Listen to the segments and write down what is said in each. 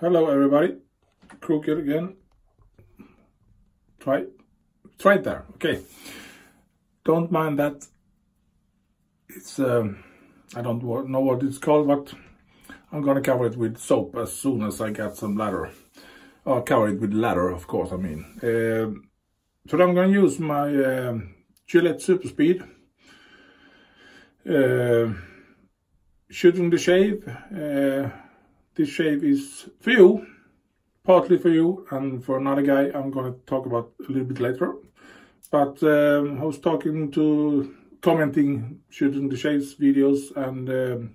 Hello everybody. Crooked again. Try, try it there. Okay. Don't mind that. It's um, I don't know what it's called, but I'm gonna cover it with soap as soon as I get some lather. I'll cover it with lather, of course. I mean. Um, so I'm gonna use my um, Gillette Super Speed. Uh, shooting the shave. Uh, this shave is for you, partly for you, and for another guy I'm going to talk about a little bit later. But um, I was talking to, commenting, shooting the shaves videos, and um,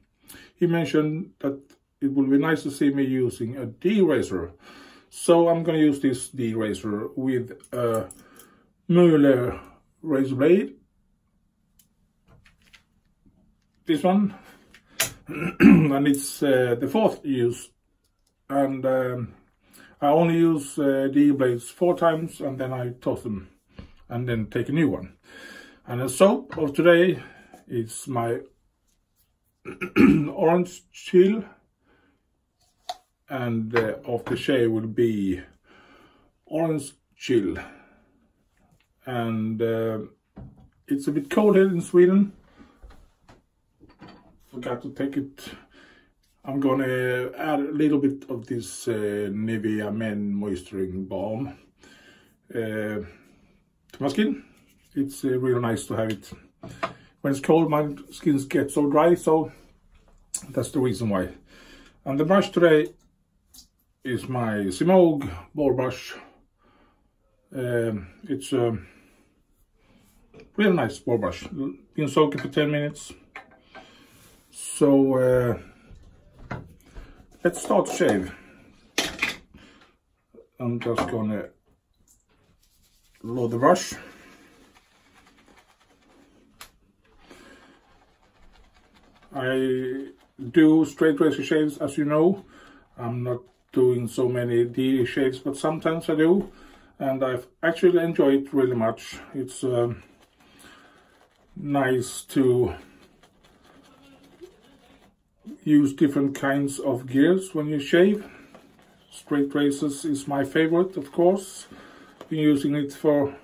he mentioned that it would be nice to see me using a D-razor. So I'm going to use this D-razor with a Muhle razor blade. This one and it's uh, the fourth use. And um, I only use uh, the blades four times and then I toss them and then take a new one. And the soap of today is my orange chill. And uh, of the shade will be orange chill. And uh, it's a bit cold here in Sweden forgot to take it. I'm gonna add a little bit of this uh, Nivea Men Moisturizing Balm uh, to my skin. It's uh, really nice to have it. When it's cold, my skin gets so dry, so that's the reason why. And the brush today is my Semogue boar brush. Um, it's a really nice boar brush. Been soaking for 10 minutes. So uh, let's start shave. I'm just gonna load the brush. I do straight razor shaves as you know. I'm not doing so many D shaves but sometimes I do and I've actually enjoyed it really much. It's um, nice to use different kinds of gears when you shave. Straight razors is my favorite, of course. Been using it for a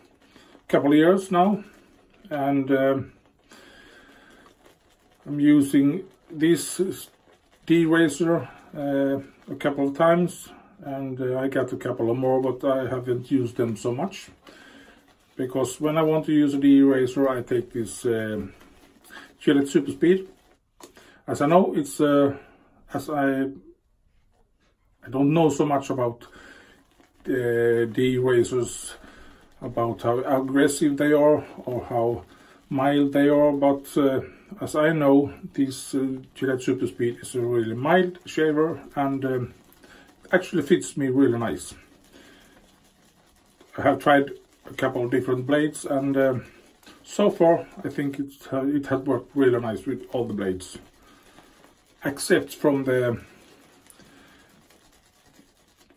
couple of years now. And um, I'm using this D-razor uh, a couple of times. And uh, I got a couple of more, but I haven't used them so much. Because when I want to use a D-razor, I take this uh, Gillette Super Speed as I know, it's uh, as I I don't know so much about uh, the razors, about how aggressive they are or how mild they are, but uh, as I know, this uh, Gillette Super Speed is a really mild shaver and um, actually fits me really nice. I have tried a couple of different blades and uh, so far I think it, uh, it has worked really nice with all the blades except from the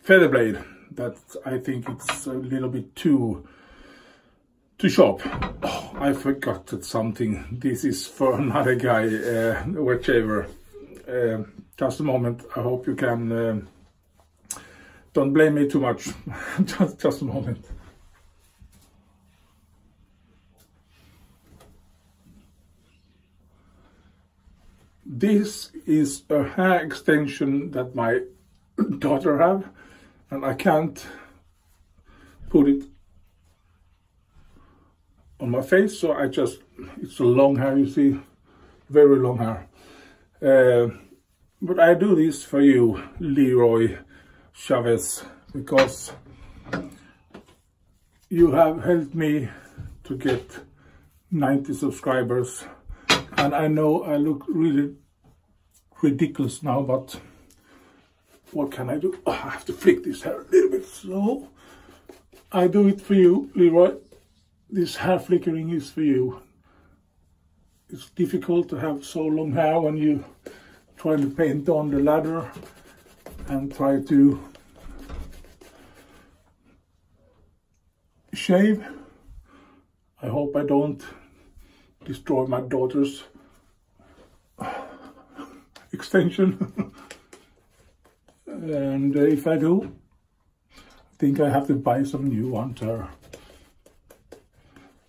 feather blade that I think it's a little bit too too sharp. Oh, I forgot something. This is for another guy, uh. Uh, just a moment. I hope you can. Uh, don't blame me too much. just, just a moment. This is a hair extension that my daughter have and I can't put it on my face so I just it's a long hair you see very long hair. Uh, but I do this for you Leroy Chavez because you have helped me to get 90 subscribers and I know I look really ridiculous now, but what can I do? Oh, I have to flick this hair a little bit. So I do it for you, Leroy. This hair flickering is for you. It's difficult to have so long hair when you try to paint on the ladder and try to shave. I hope I don't destroy my daughter's extension. And uh, if I do, I think I have to buy some new ones.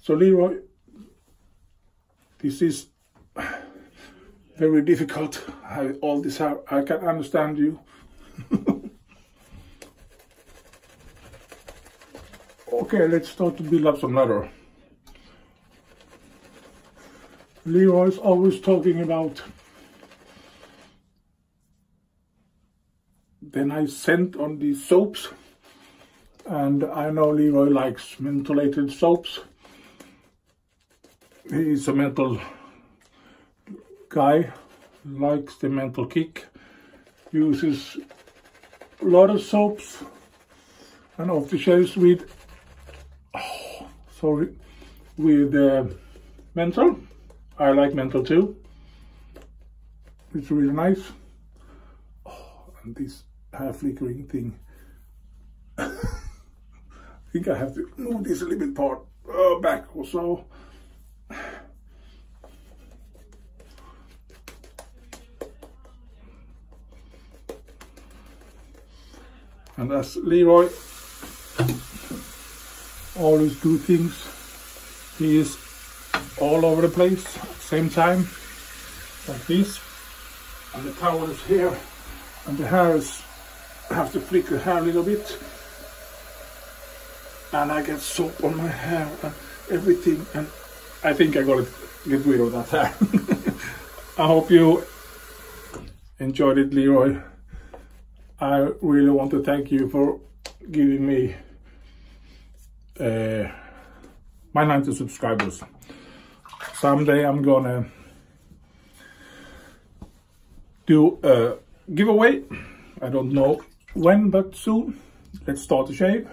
So Leroy, this is very difficult. I, all this, I can understand you. okay, let's start to build up some leather. Leroy's always talking about then I sent on these soaps and I know Leroy likes mentholated soaps. He's a mental guy, likes the mental kick, uses a lot of soaps and aftershaves with, oh, sorry, with uh, menthol. I like menthol too. It's really nice. Oh, and this half flickering thing. I think I have to move this a little bit part uh, back or so. And as Leroy always do things, he is all over the place same time, like this. And the towel is here, and the hair is, have to flick the hair a little bit. And I get soap on my hair and everything, and I think I gotta get rid of that hair. I hope you enjoyed it, Leroy. I really want to thank you for giving me uh, my 90 subscribers someday I'm gonna do a giveaway. I don't know when, but soon. Let's start the shave.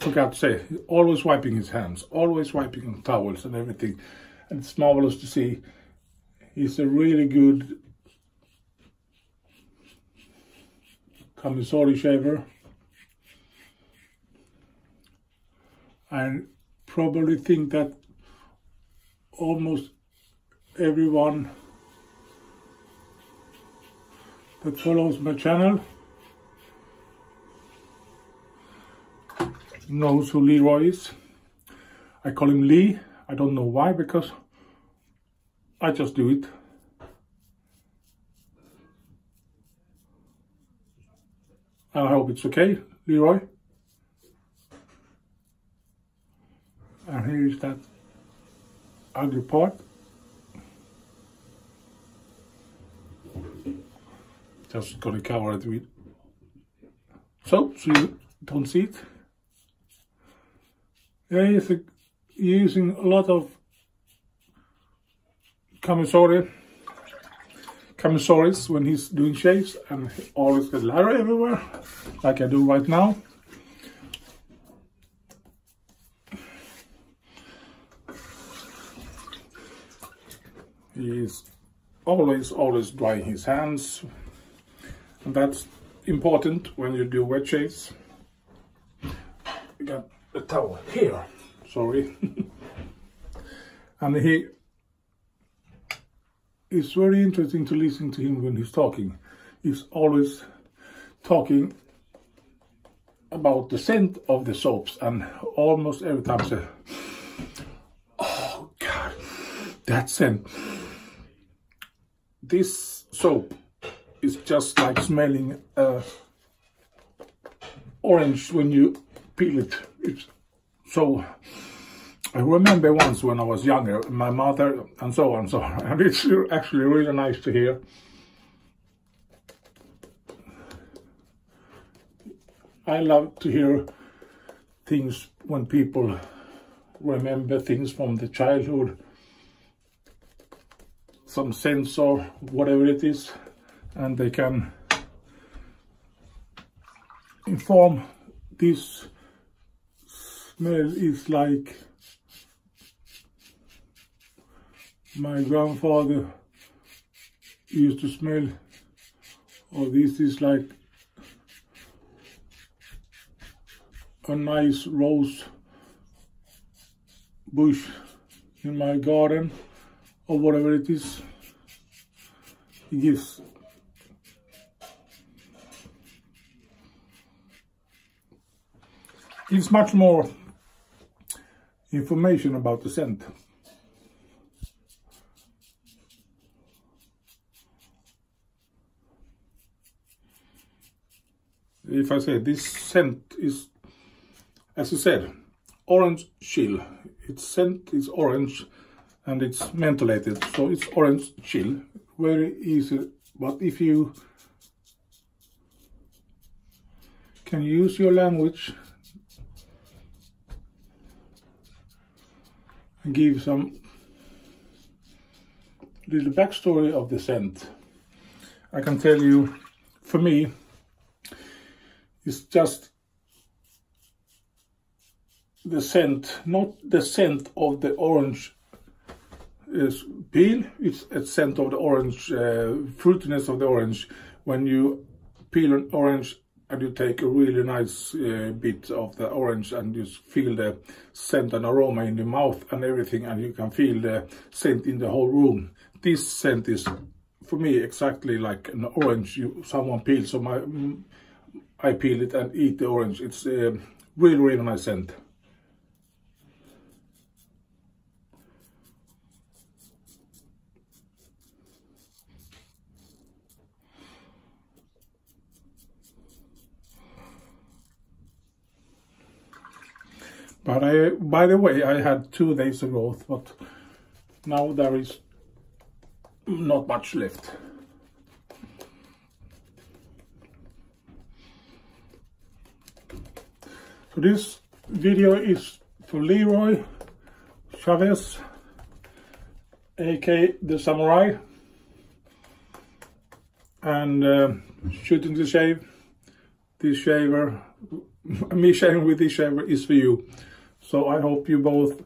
Forgot to say, always wiping his hands, always wiping towels and everything. And it's marvelous to see. He's a really good Kamisori shaver. I probably think that almost everyone that follows my channel knows who Leroy is. I call him Lee. I don't know why, because I just do it. I hope it's okay, Leroy. And here is that ugly part. Just gonna cover it with so, so you don't see it. Yeah, he's using a lot of kamisori, kamisoris when he's doing shaves and he always get leather everywhere, like I do right now. He's always, always drying his hands. And that's important when you do wet shaves. You got the towel here, sorry. and he it's very interesting to listen to him when he's talking. He's always talking about the scent of the soaps and almost every time say, oh God, that scent. This soap is just like smelling uh, orange when you peel it. It's so I remember once when I was younger, my mother and so on, so on. and it's actually really nice to hear. I love to hear things when people remember things from the childhood, some sense or whatever it is, and they can inform this smell is like my grandfather used to smell or this is like a nice rose bush in my garden or whatever it is it gives. Gives much more information about the scent. If I say this scent is as I said orange chill. Its scent is orange and it's mentholated so it's orange chill. Very easy but if you can use your language give some little backstory of the scent I can tell you for me it's just the scent, not the scent of the orange is peel, it's a scent of the orange, uh, fruitiness of the orange. When you peel an orange and you take a really nice uh, bit of the orange and you feel the scent and aroma in the mouth and everything and you can feel the scent in the whole room. This scent is for me exactly like an orange you, someone peels so my I peel it and eat the orange. It's a really really nice scent. But I, by the way, I had two days of growth, but now there is not much left. So this video is for Leroy Chavez, aka the Samurai, and uh, shooting the shave. This shaver, me shaving with this shaver is for you. So I hope you both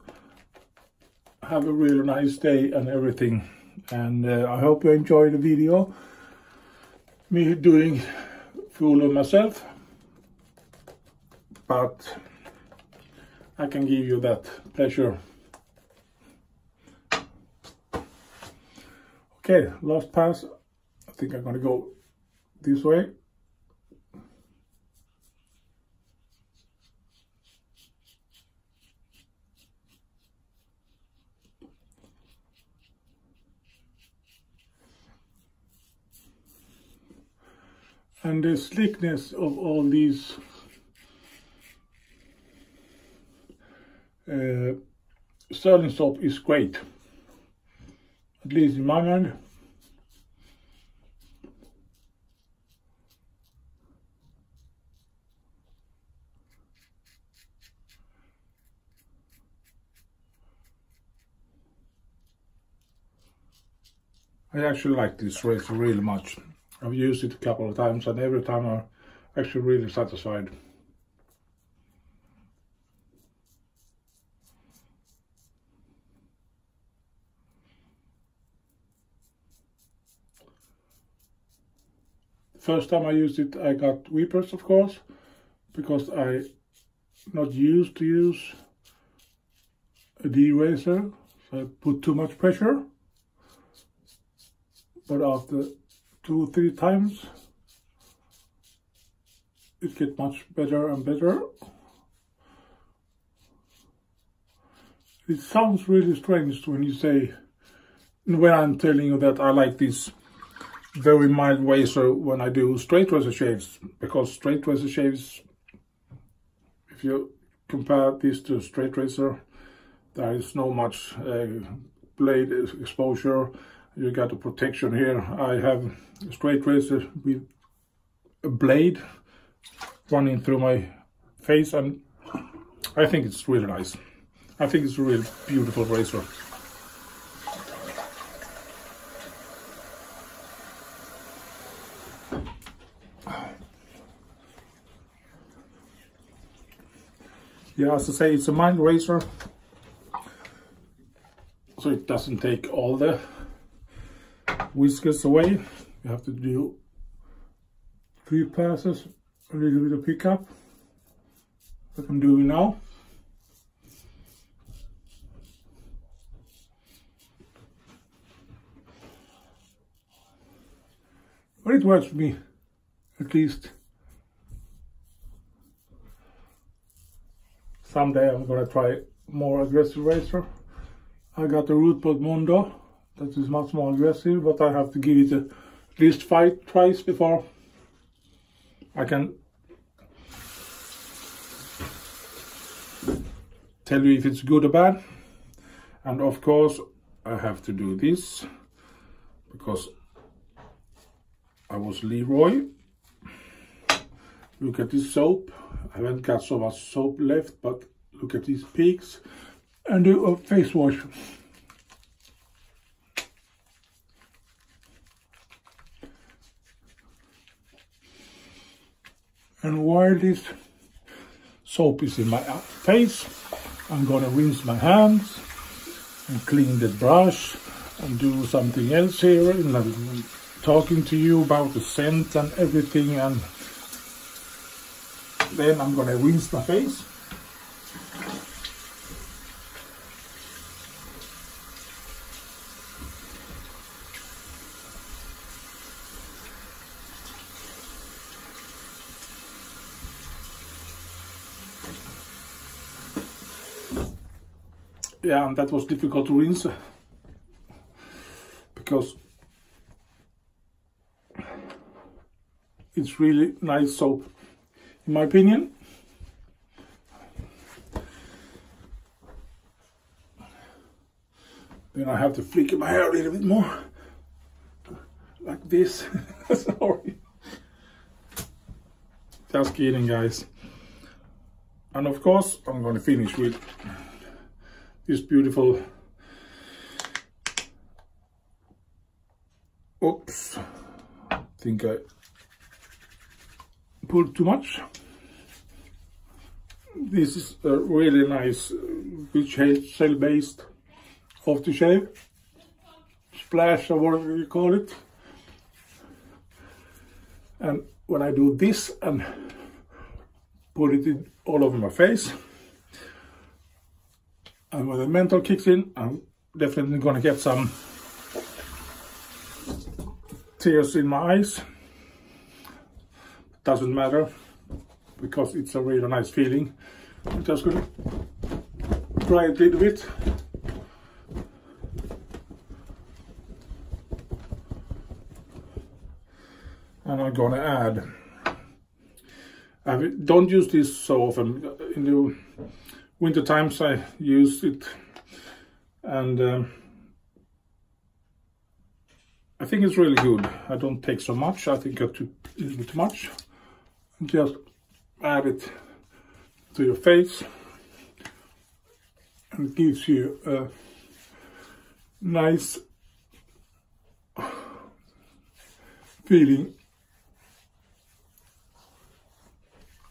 have a really nice day and everything. And uh, I hope you enjoy the video. Me doing fool of myself. But I can give you that pleasure. Okay, last pass. I think I'm gonna go this way. And the slickness of all these uh, Stirling soap is great. At least in my mind. I actually like this razor really much I've used it a couple of times and every time I'm actually really satisfied. First time I used it I got weepers of course because I not used to use a D-razor so I put too much pressure but after two or three times it gets much better and better. It sounds really strange when you say when I'm telling you that I like this very mild razor when I do straight razor shaves because straight razor shaves if you compare this to straight razor there is no much uh, blade exposure you got a protection here. I have a straight razor with a blade running through my face and I think it's really nice. I think it's a really beautiful razor. yeah, as I say, it's a mind razor. So it doesn't take all the whiskers away. You have to do three passes, a little bit of pickup, like I'm doing now. But it works for me, at least. Someday I'm gonna try more aggressive razor. I got the Roots Mondo that is much more aggressive, but I have to give it at least five tries before I can tell you if it's good or bad. And of course, I have to do this because I was Leroy. Look at this soap. I haven't got so much soap left, but look at these peaks and do a face wash. And while this soap is in my face, I'm gonna rinse my hands and clean the brush and do something else here. And I'm talking to you about the scent and everything. And then I'm gonna rinse my face. Yeah, and that was difficult to rinse because it's really nice soap, in my opinion. Then I have to flick my hair a little bit more, like this. Sorry. Just kidding, guys. And of course, I'm going to finish with this beautiful oops I think I pulled too much. This is a really nice uh, witch hazel based aftershave. Splash or whatever you call it. And when I do this and put it in all over my face and when the mental kicks in, I'm definitely gonna get some tears in my eyes. Doesn't matter because it's a really nice feeling. I'm just gonna dry it a little bit. And I'm gonna add I don't use this so often in the winter times I use it and um, I think it's really good. I don't take so much. I think I took a little too much. Just add it to your face and it gives you a nice feeling and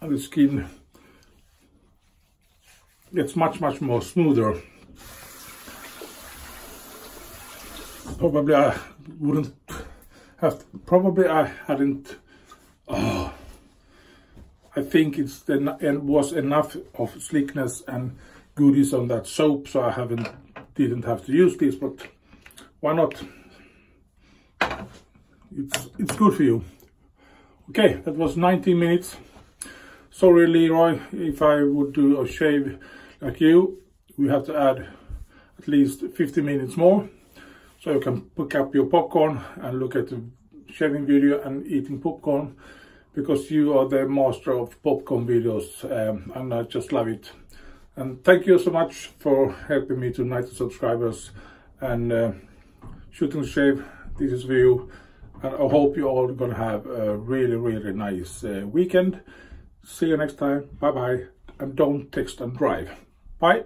the skin gets much, much more smoother. Probably I wouldn't have, probably I hadn't, oh, I think it's the, it was enough of slickness and goodies on that soap, so I haven't, didn't have to use this, but why not? It's, it's good for you. Okay, that was 19 minutes. Sorry, Leroy, if I would do a shave like you, we have to add at least 50 minutes more. So you can pick up your popcorn and look at the shaving video and eating popcorn because you are the master of popcorn videos um, and I just love it. And thank you so much for helping me to 90 subscribers and uh, shooting shave. This is for you and I hope you all gonna have a really really nice uh, weekend. See you next time. Bye bye and don't text and drive. Bye.